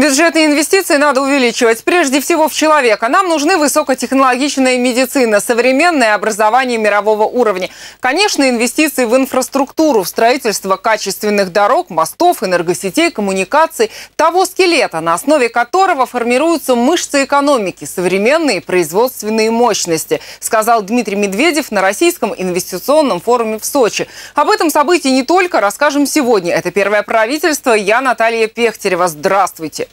Бюджетные инвестиции надо увеличивать прежде всего в человека. Нам нужны высокотехнологичная медицина, современное образование мирового уровня. Конечно, инвестиции в инфраструктуру, в строительство качественных дорог, мостов, энергосетей, коммуникаций, того скелета, на основе которого формируются мышцы экономики, современные производственные мощности, сказал Дмитрий Медведев на Российском инвестиционном форуме в Сочи. Об этом событии не только расскажем сегодня. Это первое правительство. Я Наталья Пехтерева. Здравствуйте.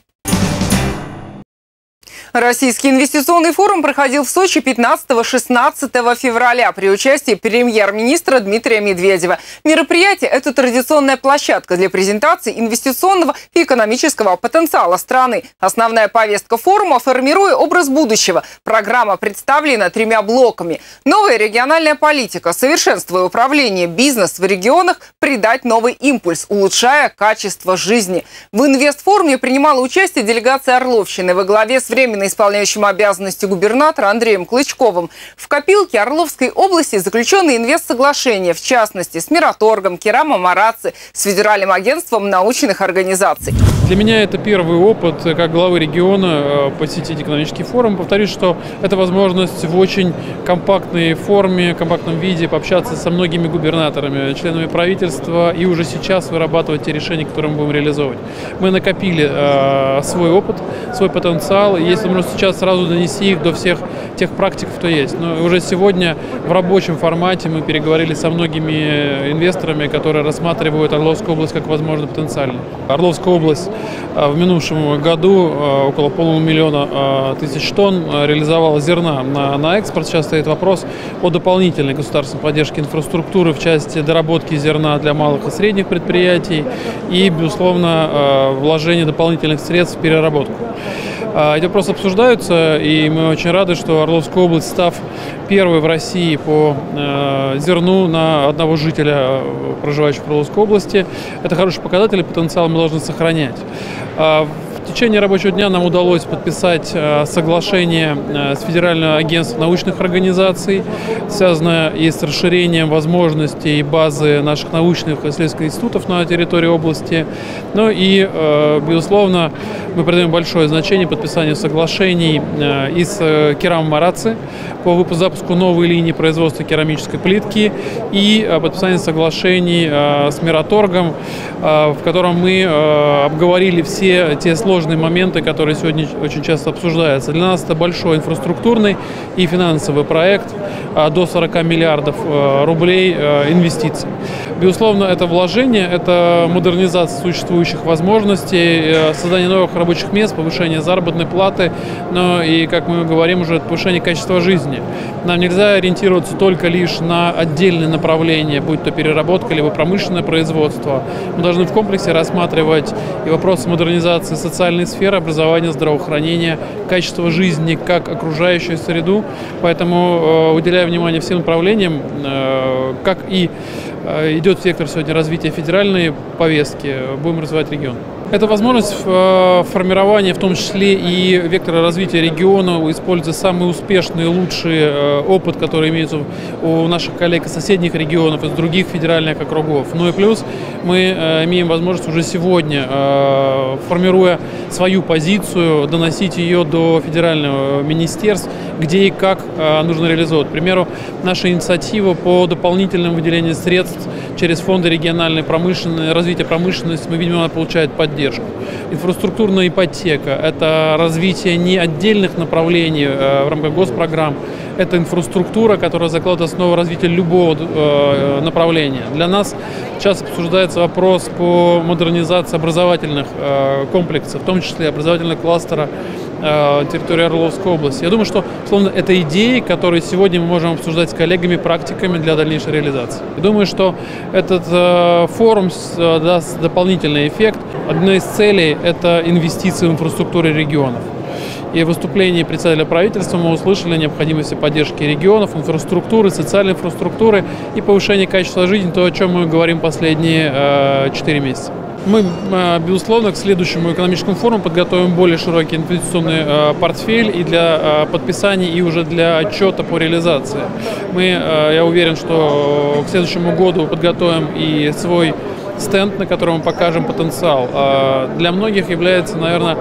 Российский инвестиционный форум проходил в Сочи 15-16 февраля при участии премьер-министра Дмитрия Медведева. Мероприятие – это традиционная площадка для презентации инвестиционного и экономического потенциала страны. Основная повестка форума «Формируя образ будущего». Программа представлена тремя блоками. Новая региональная политика, совершенствуя управление, бизнес в регионах, придать новый импульс, улучшая качество жизни. В инвестфоруме принимала участие делегация Орловщины во главе с временной исполняющим обязанности губернатора Андреем Клычковым. В копилке Орловской области заключены инвестсоглашения, в частности, с Мираторгом, Керамом Араци, с Федеральным агентством научных организаций. Для меня это первый опыт как главы региона э, посетить экономический форум. Повторюсь, что это возможность в очень компактной форме, компактном виде пообщаться со многими губернаторами, членами правительства и уже сейчас вырабатывать те решения, которые мы будем реализовывать. Мы накопили э, свой опыт, свой потенциал. Если можно сейчас сразу донести их до всех тех практик, кто есть. Но уже сегодня в рабочем формате мы переговорили со многими инвесторами, которые рассматривают Орловскую область как возможно потенциально. Орловская область а, в минувшем году а, около полумиллиона тысяч тонн реализовала зерна на, на экспорт. Сейчас стоит вопрос о дополнительной государственной поддержке инфраструктуры в части доработки зерна для малых и средних предприятий и, безусловно, вложение дополнительных средств в переработку. Эти вопросы обсуждаются, и мы очень рады, что Орловская область, став первой в России по зерну на одного жителя, проживающего в Орловской области, это хороший показатель, и потенциал мы должны сохранять. В течение рабочего дня нам удалось подписать а, соглашение а, с Федеральным агентством научных организаций, связанное и с расширением возможностей базы наших научных исследовательских институтов на территории области. Ну и, безусловно, мы придаем большое значение подписанию соглашений и с Керам Мараци по запуску новой линии производства керамической плитки и подписанию соглашений с Мираторгом, в котором мы обговорили все те сложные моменты, которые сегодня очень часто обсуждаются. Для нас это большой инфраструктурный и финансовый проект а, до 40 миллиардов э, рублей э, инвестиций. Безусловно, это вложение, это модернизация существующих возможностей, э, создание новых рабочих мест, повышение заработной платы, но и, как мы говорим, уже повышение качества жизни. Нам нельзя ориентироваться только лишь на отдельные направления, будь то переработка, либо промышленное производство. Мы должны в комплексе рассматривать и вопросы модернизации социальной сферы, образования, здравоохранения, качества жизни, как окружающую среду. Поэтому уделяем внимание всем направлениям, э, как и э, идет вектор сегодня развития федеральной повестки, будем развивать регион. Это возможность э, формирования, в том числе и вектора развития региона, используя самый успешный лучший э, опыт, который имеется у наших коллег из соседних регионов, из других федеральных округов. Ну и плюс мы э, имеем возможность уже сегодня, формируя свою позицию, доносить ее до федерального министерств, где и как нужно реализовать. К примеру, наша инициатива по дополнительному выделению средств через фонды региональной промышленности, развития промышленности, мы видим, она получает поддержку поддержку. Инфраструктурная ипотека – это развитие не отдельных направлений э, в рамках госпрограмм, это инфраструктура, которая закладывает основу развития любого э, направления. Для нас сейчас обсуждается вопрос по модернизации образовательных э, комплексов, в том числе образовательного кластера Э, территории Орловской области. Я думаю, что, словно, это идеи, которые сегодня мы можем обсуждать с коллегами, практиками для дальнейшей реализации. Я думаю, что этот э, форум э, даст дополнительный эффект. Одна из целей – это инвестиции в инфраструктуру регионов. И в выступлении председателя правительства мы услышали необходимости поддержки регионов, инфраструктуры, социальной инфраструктуры и повышения качества жизни, то, о чем мы говорим последние э, 4 месяца. Мы, э, безусловно, к следующему экономическому форуму подготовим более широкий инвестиционный э, портфель и для э, подписания, и уже для отчета по реализации. Мы, я уверен, что к следующему году подготовим и свой стенд, на котором мы покажем потенциал. А для многих является, наверное,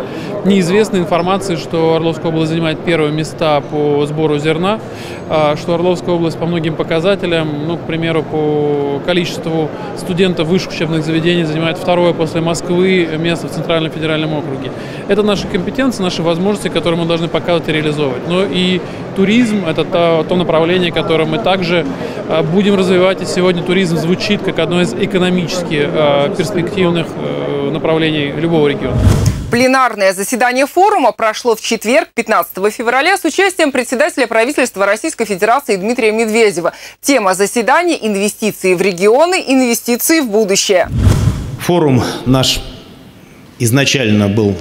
неизвестной информацией, что Орловская область занимает первые места по сбору зерна, а что Орловская область по многим показателям, ну, к примеру, по количеству студентов высших учебных заведений занимает второе после Москвы место в Центральном федеральном округе. Это наши компетенции, наши возможности, которые мы должны показывать и реализовывать. Но и туризм – это то, то направление, которое мы также а, будем развивать. И сегодня туризм звучит как одно из экономически а, перспективных э, направлений любого региона. Пленарное заседание форума прошло в четверг, 15 февраля, с участием председателя правительства Российской Федерации Дмитрия Медведева. Тема заседания – инвестиции в регионы, инвестиции в будущее. Форум наш изначально был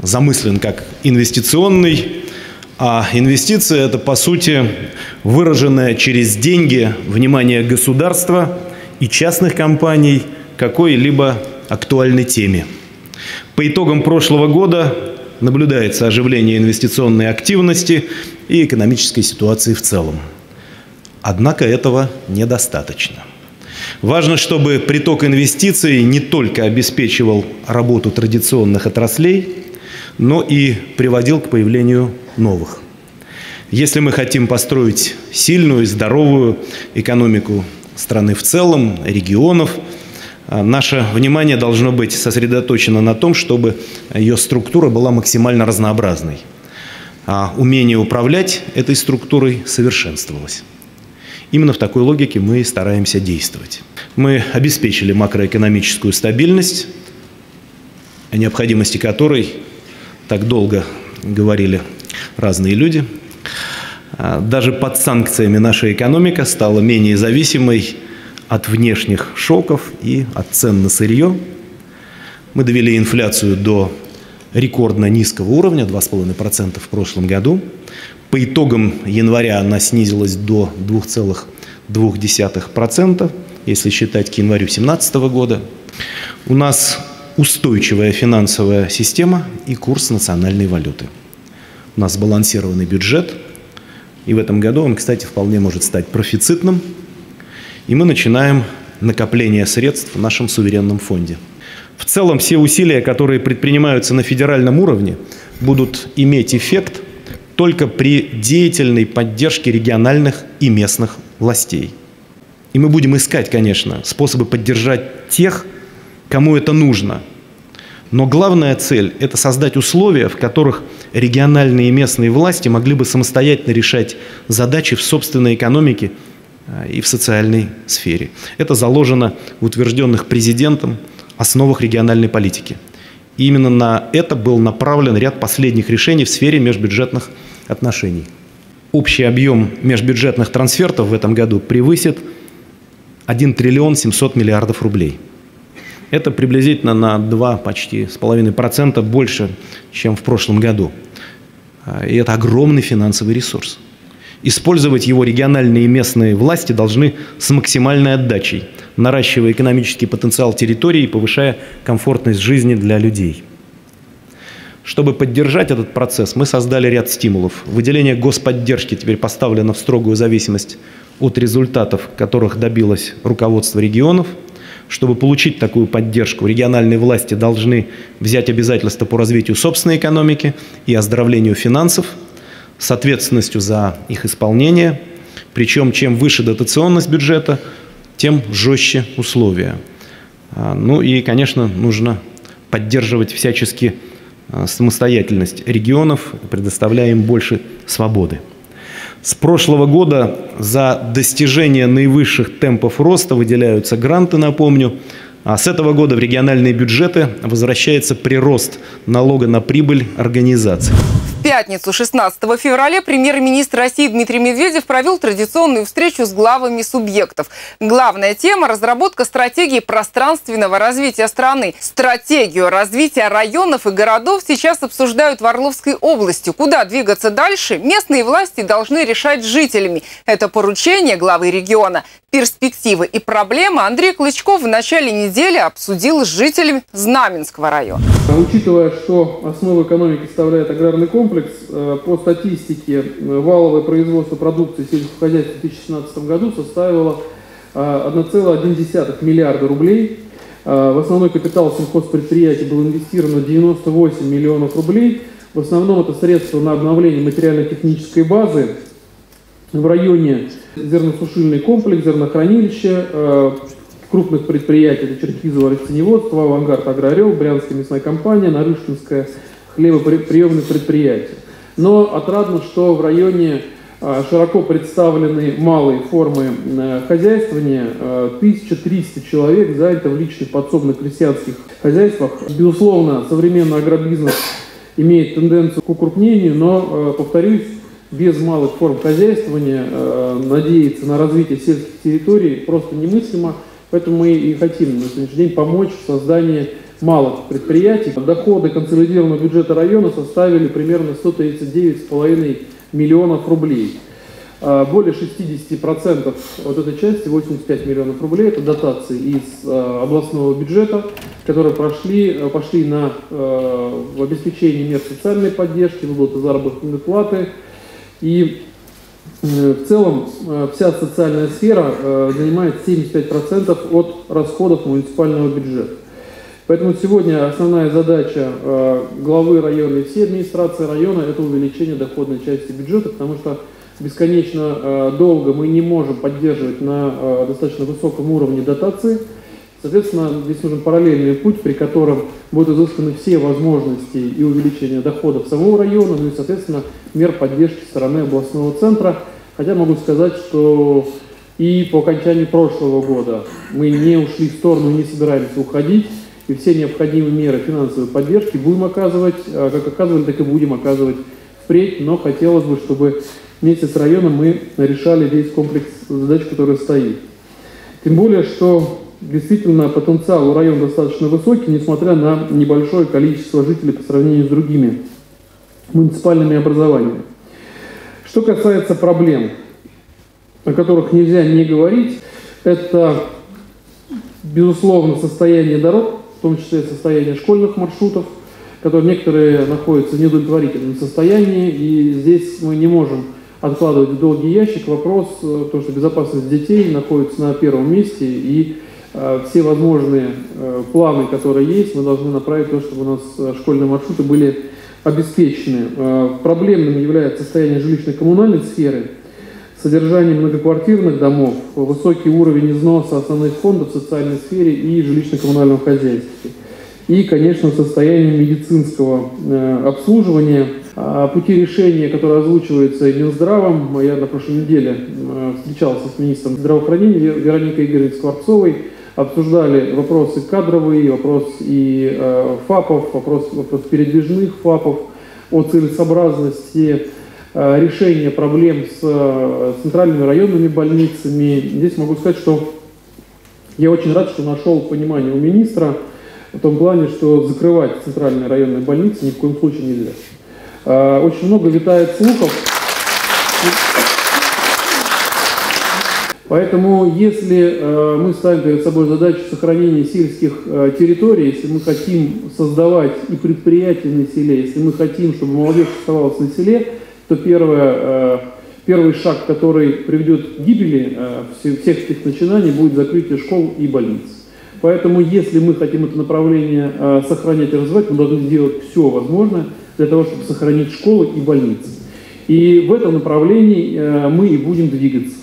замыслен как инвестиционный, а инвестиции – это, по сути, выраженное через деньги внимание государства и частных компаний какой-либо актуальной теме. По итогам прошлого года наблюдается оживление инвестиционной активности и экономической ситуации в целом. Однако этого недостаточно. Важно, чтобы приток инвестиций не только обеспечивал работу традиционных отраслей, но и приводил к появлению новых. Если мы хотим построить сильную и здоровую экономику страны в целом, регионов, наше внимание должно быть сосредоточено на том, чтобы ее структура была максимально разнообразной. А умение управлять этой структурой совершенствовалось. Именно в такой логике мы стараемся действовать. Мы обеспечили макроэкономическую стабильность, о необходимости которой так долго говорили разные люди. А, даже под санкциями наша экономика стала менее зависимой от внешних шоков и от цен на сырье. Мы довели инфляцию до рекордно низкого уровня, 2,5% в прошлом году. По итогам января она снизилась до 2,2%, если считать к январю 2017 года. У нас устойчивая финансовая система и курс национальной валюты. У нас сбалансированный бюджет, и в этом году он, кстати, вполне может стать профицитным. И мы начинаем накопление средств в нашем суверенном фонде. В целом все усилия, которые предпринимаются на федеральном уровне, будут иметь эффект только при деятельной поддержке региональных и местных властей. И мы будем искать, конечно, способы поддержать тех, кому это нужно. Но главная цель – это создать условия, в которых региональные и местные власти могли бы самостоятельно решать задачи в собственной экономике и в социальной сфере. Это заложено в утвержденных президентом основах региональной политики. И именно на это был направлен ряд последних решений в сфере межбюджетных отношений. Общий объем межбюджетных трансфертов в этом году превысит 1 триллион 700 миллиардов рублей – это приблизительно на 2 почти с половиной процента больше, чем в прошлом году. А, и это огромный финансовый ресурс. Использовать его региональные и местные власти должны с максимальной отдачей, наращивая экономический потенциал территории и повышая комфортность жизни для людей. Чтобы поддержать этот процесс, мы создали ряд стимулов. Выделение господдержки теперь поставлено в строгую зависимость от результатов, которых добилось руководство регионов – чтобы получить такую поддержку, региональные власти должны взять обязательства по развитию собственной экономики и оздоровлению финансов с ответственностью за их исполнение. Причем чем выше дотационность бюджета, тем жестче условия. А, ну и, конечно, нужно поддерживать всячески а, самостоятельность регионов, предоставляя им больше свободы. С прошлого года за достижение наивысших темпов роста выделяются гранты, напомню. А с этого года в региональные бюджеты возвращается прирост налога на прибыль организаций пятницу, 16 февраля, премьер-министр России Дмитрий Медведев провел традиционную встречу с главами субъектов. Главная тема – разработка стратегии пространственного развития страны. Стратегию развития районов и городов сейчас обсуждают в Орловской области. Куда двигаться дальше, местные власти должны решать жителями. Это поручение главы региона перспективы и проблемы Андрей Клычков в начале недели обсудил с жителями Знаменского района. Учитывая, что основу экономики составляет аграрный комплекс, э, по статистике э, валовое производство продукции сельскохозяйства в 2016 году составило 1,1 э, миллиарда рублей. В основной капитал сельхозпредприятий был инвестировано 98 миллионов рублей. В основном это средства на обновление материально-технической базы в районе зерносушильный комплекс, зернохранилище, крупных предприятий, это Черкизово растеневодство, Авангард Аграрел, Брянская мясная компания, Нарышкинское хлебоприемное предприятие. Но отрадно, что в районе а, широко представлены малые формы э, хозяйствования. 1300 э, человек занято в личных подсобных крестьянских хозяйствах. Безусловно, современный агробизнес имеет тенденцию к укрупнению, но, э, повторюсь, без малых форм хозяйствования надеяться на развитие сельских территорий просто немыслимо. Поэтому мы и хотим на сегодняшний день помочь в создании малых предприятий. Доходы консолидированного бюджета района составили примерно 139,5 миллионов рублей. А, более 60% от этой части, 85 миллионов рублей, это дотации из а, областного бюджета, которые прошли, пошли на а, обеспечение мер социальной поддержки, выплаты заработной платы и Э, в целом э, вся социальная сфера э, занимает 75% от расходов муниципального бюджета. Поэтому сегодня основная задача главы района и всей администрации района – это увеличение доходной части бюджета, потому что бесконечно долго мы не можем поддерживать на достаточно высоком уровне дотации. Соответственно, здесь нужен параллельный путь, при котором будут изысканы все возможности и увеличения доходов самого района, ну и, соответственно, мер поддержки стороны областного центра. Хотя могу сказать, что и по окончании прошлого года мы не ушли в сторону, не собираемся уходить, и все необходимые меры финансовой поддержки будем оказывать, а как оказывали, так и будем оказывать впредь, но хотелось бы, чтобы вместе с районом мы решали весь комплекс задач, который стоит. Тем более, что действительно потенциал у района достаточно высокий, несмотря на небольшое количество жителей по сравнению с другими муниципальными образованиями. Что касается проблем, о которых нельзя не говорить, это, безусловно, состояние дорог, том числе состояние школьных маршрутов, которые некоторые находятся в неудовлетворительном состоянии, и здесь мы не можем откладывать в долгий ящик вопрос, то, что безопасность детей находится на первом месте, и э, все возможные э, планы, которые есть, мы должны направить то, чтобы у нас э, школьные маршруты были обеспечены. Э, проблемным является состояние жилищно-коммунальной сферы, содержание многоквартирных домов, высокий уровень износа основных фондов в социальной сфере и жилищно-коммунальном хозяйстве. И, конечно, состояние медицинского э, обслуживания. А пути решения, которые озвучиваются Минздравом, я на прошлой неделе э, встречался с министром здравоохранения Вероникой Игоревной Скворцовой, обсуждали вопросы кадровые, вопрос и э, ФАПов, вопрос, вопрос передвижных ФАПов, о целесообразности э, решения проблем с э, центральными районными больницами. Здесь могу сказать, что я очень рад, что нашел понимание у министра в том плане, что закрывать центральные районные больницы ни в коем случае нельзя. Э, очень много витает слухов. Поэтому, если мы ставим перед собой задачу сохранения сельских территорий, если мы хотим создавать и предприятия на селе, если мы хотим, чтобы молодежь оставалась на селе, то первое, э, первый шаг, который приведет к гибели э, всех этих начинаний, будет закрытие школ и больниц. Поэтому, если мы хотим это направление э, сохранять и развивать, мы должны сделать все возможное для того, чтобы сохранить школы и больницы. И в этом направлении мы и будем двигаться.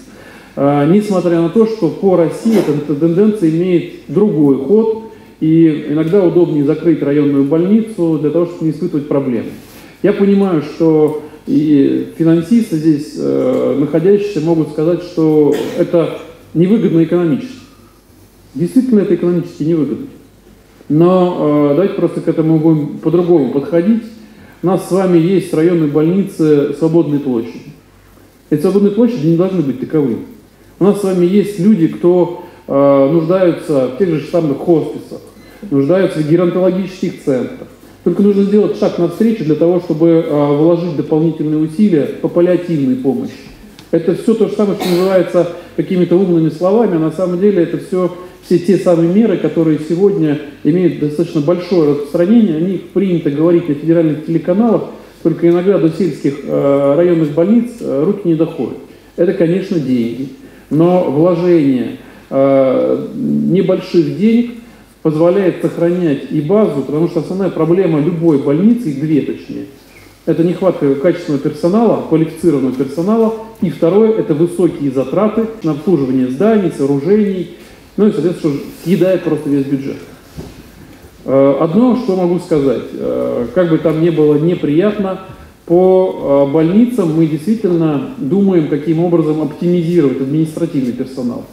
Несмотря на то, что по России эта тенденция имеет другой ход, и иногда удобнее закрыть районную больницу для того, чтобы не испытывать проблемы. Я понимаю, что и финансисты здесь э, находящиеся могут сказать, что это невыгодно экономически. Действительно, это экономически невыгодно. Но э, давайте просто к этому будем по-другому подходить. У нас с вами есть районные больницы свободной площади. Эти свободные площади не должны быть таковыми. У нас с вами есть люди, кто э, нуждаются в тех же самых хосписах, нуждаются в геронтологических центрах. Только нужно сделать шаг навстречу для того, чтобы э, вложить дополнительные усилия по паллиативной помощи. Это все то же самое, что называется какими-то умными словами, а на самом деле это все, все те самые меры, которые сегодня имеют достаточно большое распространение, о них принято говорить на федеральных телеканалах, только иногда до сельских э, районных больниц э, руки не доходят. Это, конечно, деньги но вложение э, небольших денег позволяет сохранять и базу, потому что основная проблема любой больницы, их две точнее, это нехватка качественного персонала, квалифицированного персонала, и второе – это высокие затраты на обслуживание зданий, сооружений, ну и, соответственно, съедает просто весь бюджет. Э, одно, что могу сказать, э, как бы там ни было неприятно, по э, больницам мы действительно думаем, каким образом оптимизировать административный персонал.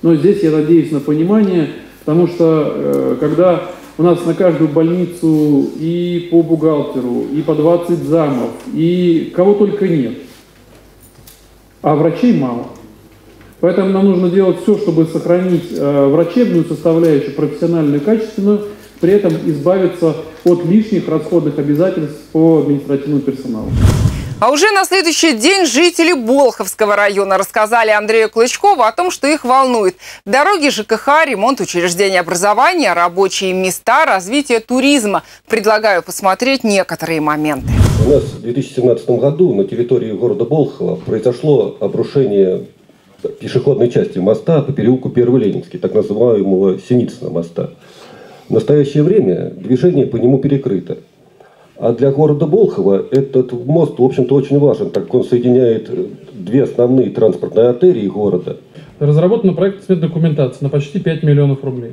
Но здесь я надеюсь на понимание, потому что когда у нас на каждую больницу и по бухгалтеру, и по 20 замов, и кого только нет, а врачей мало. Поэтому нам нужно делать все, чтобы сохранить врачебную составляющую, профессиональную, качественную, при этом избавиться от лишних расходных обязательств по административному персоналу. А уже на следующий день жители Болховского района рассказали Андрею Клычкову о том, что их волнует. Дороги ЖКХ, ремонт учреждений образования, рабочие места, развитие туризма. Предлагаю посмотреть некоторые моменты. У нас в 2017 году на территории города Болхова произошло обрушение пешеходной части моста по переулку Первый Ленинский, так называемого Синицына моста. В настоящее время движение по нему перекрыто. А для города Болхова этот мост, в общем-то, очень важен, так как он соединяет две основные транспортные артерии города. Разработана проект документации на почти 5 миллионов рублей.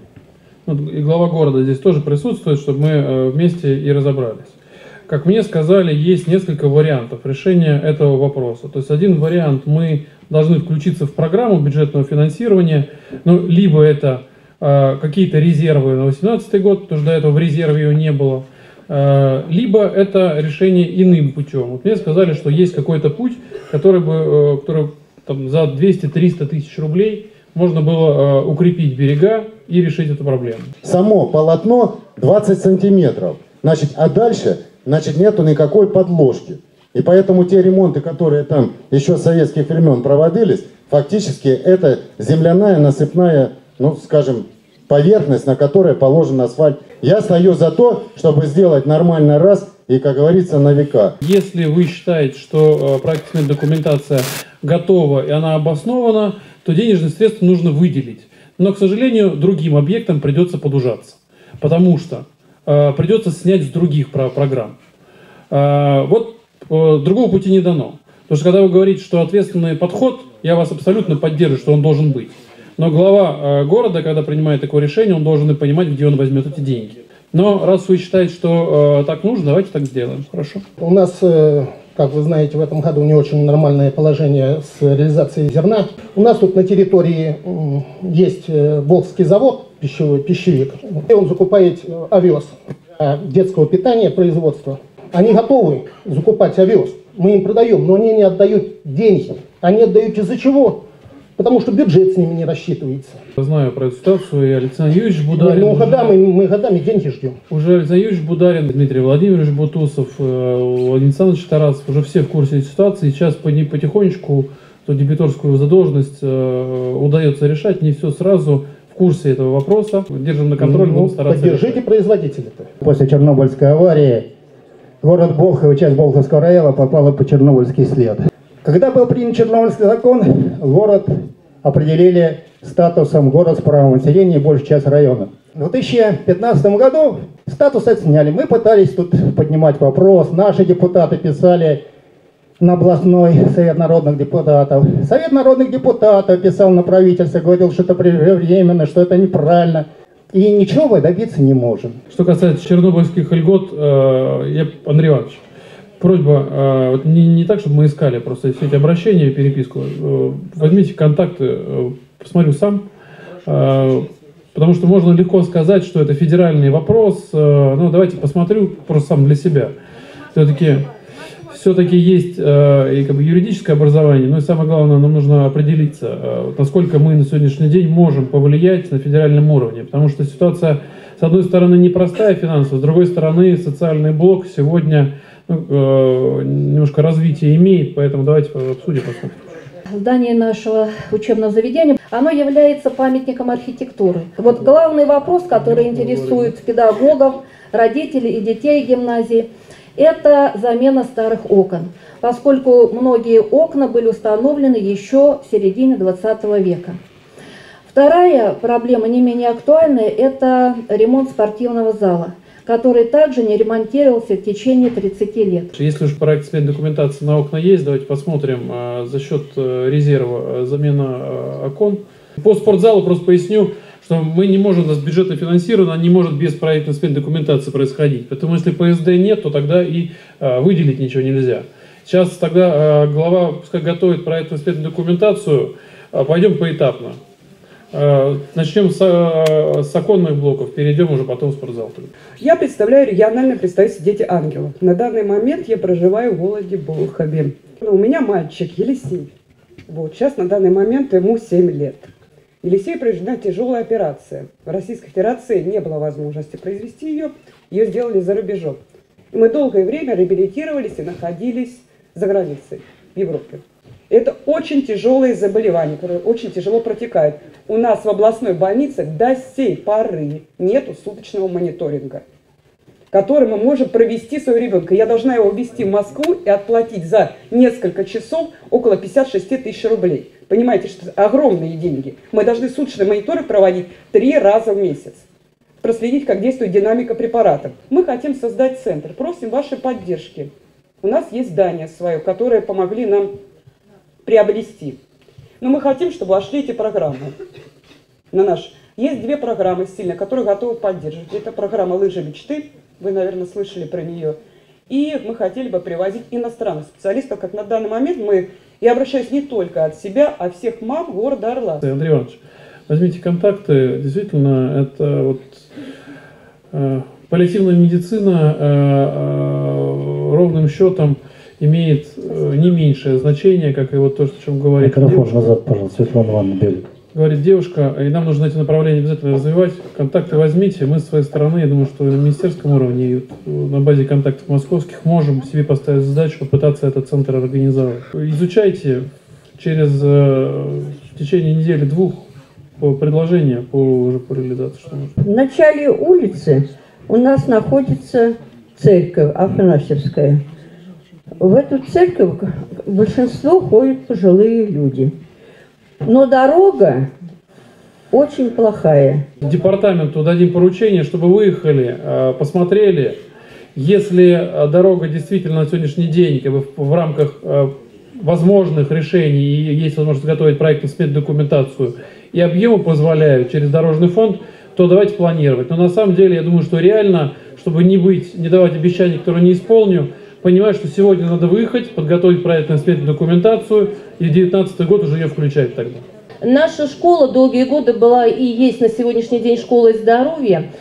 И глава города здесь тоже присутствует, чтобы мы э, вместе и разобрались. Как мне сказали, есть несколько вариантов решения этого вопроса. То есть один вариант мы должны включиться в программу бюджетного финансирования, ну, либо это Э, какие-то резервы на 2018 год, потому что до этого в резерве ее не было, э, либо это решение иным путем. Вот мне сказали, что есть какой-то путь, который, бы, э, который там, за 200-300 тысяч рублей можно было укрепить берега и решить эту проблему. Само полотно 20 сантиметров, значит, а дальше значит, нету никакой подложки. И поэтому те ремонты, которые там еще с советских времен проводились, фактически это земляная насыпная ну, скажем, поверхность, на которой положен асфальт. Я стою за то, чтобы сделать нормальный раз и, как говорится, на века. Если вы считаете, что э, проектная документация готова и она обоснована, то денежные средства нужно выделить. Но, к сожалению, другим объектам придется подужаться, потому что э, придется снять с других про программ. Э, вот э, другого пути не дано. Потому что когда вы говорите, что ответственный подход, я вас абсолютно поддерживаю, что он должен быть. Но глава э, города, когда принимает такое решение, он должен и понимать, где он возьмет эти деньги. Но раз вы считаете, что э, так нужно, давайте так сделаем. Хорошо. У нас, э, как вы знаете, в этом году не очень нормальное положение с реализацией зерна. У нас тут на территории э, есть Волжский завод, пищевой, пищевик, и он закупает э, овес для детского питания, производства. Они готовы закупать овес. Мы им продаем, но они не отдают деньги. Они отдают из-за чего? Потому что бюджет с ними не рассчитывается. Я знаю про эту ситуацию, и Александр Юрьевич Бударин. Ну, годами, мы годами деньги ждем. Уже Александр Юрьевич Бударин, Дмитрий Владимирович Бутусов, э, Владимир Александрович Тарасов, уже все в курсе этой ситуации. Сейчас потихонечку эту дебиторскую задолженность э, удается решать, не все сразу в курсе этого вопроса. Держим на контроле, ну, будем стараться Поддержите производителя-то. После Чернобыльской аварии город Болхов часть Болховского района попала по Чернобыльский след. Когда был принят Чернобыльский закон, город определили статусом город с правом населения большую часть района. В 2015 году статус отсняли. Мы пытались тут поднимать вопрос. Наши депутаты писали на областной Совет народных депутатов. Совет народных депутатов писал на правительство, говорил, что это преждевременно, что это неправильно. И ничего мы добиться не можем. Что касается чернобыльских льгот, э, я, Андрей Иванович, просьба, э, не, не так, чтобы мы искали просто все эти обращения, переписку. Э, возьмите контакты, э, посмотрю сам. Потому что можно легко сказать, что это федеральный вопрос. Ну, давайте посмотрю просто сам для себя. Все-таки все-таки есть э, и как бы юридическое образование, но и самое главное, нам нужно определиться, э, насколько мы на сегодняшний день можем повлиять на федеральном уровне, потому что ситуация, с одной стороны, непростая финансово, с другой стороны, социальный блок сегодня ну, немножко развитие имеет, поэтому давайте обсудим, посмотрим. Здание нашего учебного заведения, оно является памятником архитектуры. Вот главный вопрос, который интересует педагогов, родителей и детей гимназии – это замена старых окон, поскольку многие окна были установлены еще в середине 20 века. Вторая проблема, не менее актуальная, это ремонт спортивного зала который также не ремонтировался в течение 30 лет. Если уж проект смены документации на окна есть, давайте посмотрим а, за счет э, резерва э, замена э, окон. По спортзалу просто поясню, что мы не можем, у нас бюджетно финансировано, не может без проектной смены документации происходить. Поэтому если ПСД нет, то тогда и выделить ничего нельзя. Сейчас тогда глава пускай готовит проектную смену документацию, пойдем поэтапно. Э, Начнем с, э, с оконных блоков, перейдем уже потом в спортзал. Я представляю региональное представительство «Дети ангелов». На данный момент я проживаю в городе Болхове. У меня мальчик Елисей. Вот, сейчас на данный момент ему 7 лет. Елисей проведена тяжелая операция. В Российской Федерации не было возможности произвести ее, ее сделали за рубежом. И мы долгое время реабилитировались и находились за границей, в Европе. Это очень тяжелые заболевания, которые очень тяжело протекают. У нас в областной больнице до сей поры нету суточного мониторинга, который мы можем провести своего ребенка. Я должна его ввести в Москву и отплатить за несколько часов около 56 тысяч рублей. Понимаете, что это огромные деньги. Мы должны суточный мониторинг проводить три раза в месяц проследить, как действует динамика препаратов. Мы хотим создать центр, просим вашей поддержки. У нас есть здание свое, которое помогли нам приобрести. Но мы хотим, чтобы вошли эти программы на наш. Есть две программы сильные, которые готовы поддерживать. Это программа «Лыжи мечты», вы, наверное, слышали про нее. И мы хотели бы привозить иностранных специалистов, как на данный момент мы, я обращаюсь не только от себя, а всех мам города Орла. Андрей Иванович, возьмите контакты, действительно, это вот э, паллиативная медицина э, э, ровным счетом имеет э, не меньшее значение, как и вот то, о чем говорит Микрофон девушка. назад, пожалуйста, Светлана Ивановна Белик. Говорит девушка, и нам нужно эти направления обязательно развивать. Контакты возьмите. Мы с своей стороны, я думаю, что на министерском уровне и на базе контактов московских можем себе поставить задачу попытаться этот центр организовать. Изучайте через э, в течение недели-двух предложения по, уже по реализации. Что нужно. В начале улицы у нас находится церковь Афанасьевская. В эту церковь большинство ходят пожилые люди. Но дорога очень плохая. Департаменту дадим поручение, чтобы выехали, э, посмотрели. Если э, дорога действительно на сегодняшний день как бы, в рамках э, возможных решений и есть возможность готовить проектную документацию и объемы позволяют через дорожный фонд, то давайте планировать. Но на самом деле я думаю, что реально, чтобы не быть, не давать обещаний, которые не исполню, понимать, что сегодня надо выехать, подготовить проектную сметную документацию, и 2019 год уже ее включать тогда. Наша школа долгие годы была и есть на сегодняшний день школой здоровья.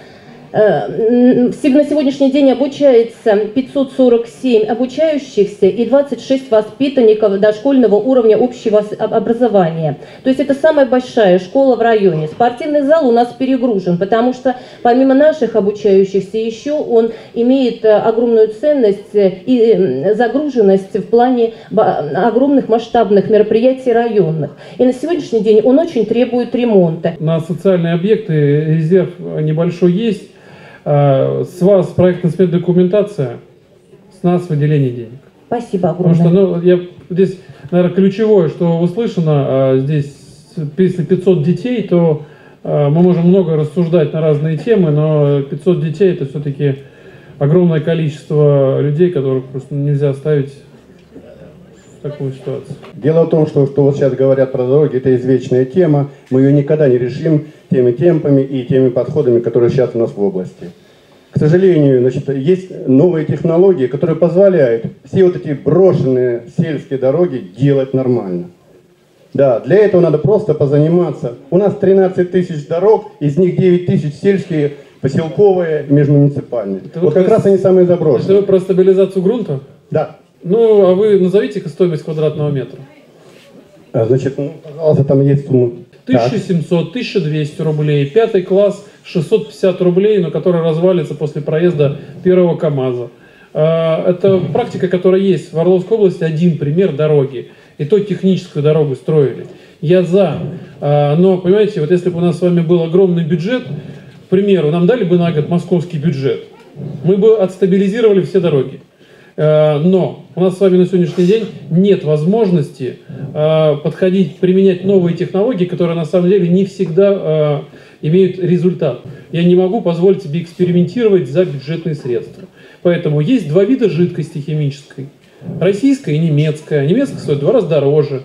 Э, на сегодняшний день обучается 547 обучающихся и 26 воспитанников дошкольного уровня общего образования. То есть это самая большая школа в районе. Спортивный зал у нас перегружен, потому что помимо наших обучающихся еще он имеет э, огромную ценность и загруженность в плане огромных масштабных мероприятий районных. И на сегодняшний день он очень требует ремонта. На социальные объекты резерв небольшой есть. А, с вас проектная документация, с нас выделение денег. Спасибо огромное. Потому что ну, я, здесь, наверное, ключевое, что услышано, а, здесь, если 500 детей, то а, мы можем много рассуждать на разные темы, но 500 детей это все-таки огромное количество людей, которых просто нельзя оставить такую ситуацию? Дело в том, что, что вот сейчас говорят про дороги, это извечная тема. Мы ее никогда не решим теми темпами и теми подходами, которые сейчас у нас в области. К сожалению, значит, есть новые технологии, которые позволяют все вот эти брошенные сельские дороги делать нормально. Да, для этого надо просто позаниматься. У нас 13 тысяч дорог, из них 9 тысяч сельские, поселковые, межмуниципальные. Это вот как раз они самые заброшенные. Это вы про стабилизацию грунта? Да. Ну, а вы назовите стоимость квадратного метра. А, значит, ну, пожалуйста, там есть сумма. 1700, 1200 рублей. Пятый класс 650 рублей, но который развалится после проезда первого КАМАЗа. А, это практика, которая есть в Орловской области. Один пример дороги. И то техническую дорогу строили. Я за. А, но, понимаете, вот если бы у нас с вами был огромный бюджет, к примеру, нам дали бы на год московский бюджет, мы бы отстабилизировали все дороги. Э, но у нас с вами на сегодняшний день нет возможности э, подходить, применять новые технологии, которые на самом деле не всегда э, имеют результат. Я не могу позволить себе экспериментировать за бюджетные средства. Поэтому есть два вида жидкости химической. Российская и немецкая. Немецкая стоит в два раза дороже.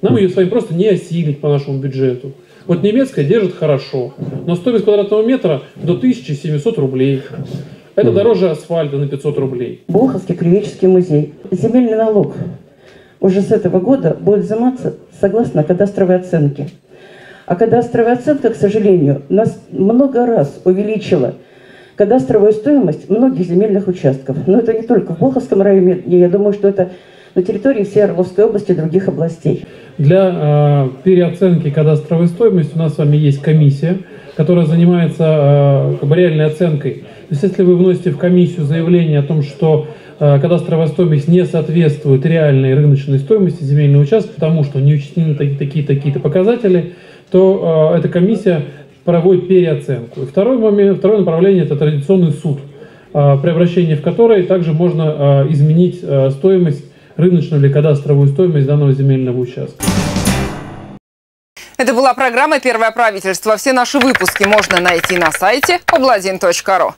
Нам ее с вами просто не осилить по нашему бюджету. Вот немецкая держит хорошо, но стоимость квадратного метра до 1700 рублей. Это дороже асфальта на 500 рублей. Болховский кривический музей. Земельный налог уже с этого года будет взиматься согласно кадастровой оценке. А кадастровая оценка, к сожалению, нас много раз увеличила кадастровую стоимость многих земельных участков. Но это не только в Болховском районе, я думаю, что это на территории всей Орловской области и других областей. Для э, переоценки кадастровой стоимости у нас с вами есть комиссия, которая занимается э, реальной оценкой. То есть если вы вносите в комиссию заявление о том, что э, кадастровая стоимость не соответствует реальной рыночной стоимости земельного участка, потому что не учтены такие-то такие показатели, то э, эта комиссия проводит переоценку. И второй момент, второе направление – это традиционный суд, при обращении в который также можно изменить стоимость рыночную или кадастровую стоимость данного земельного участка. Это была программа «Первое правительство». Все наши выпуски можно найти на сайте obladin.ru.